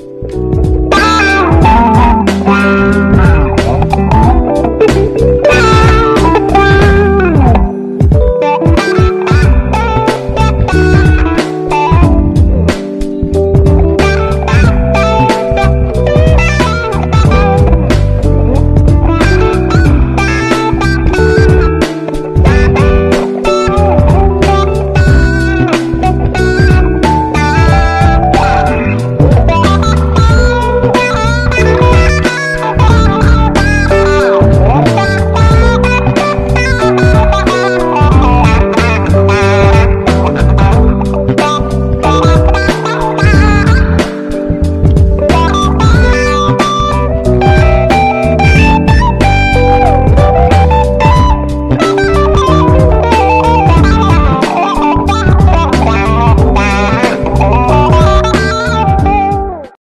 Bye.